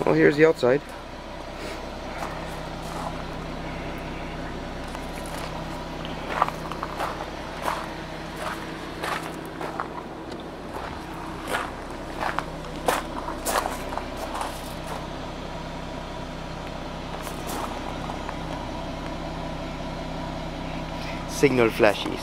Well, here's the outside. Signal flashes.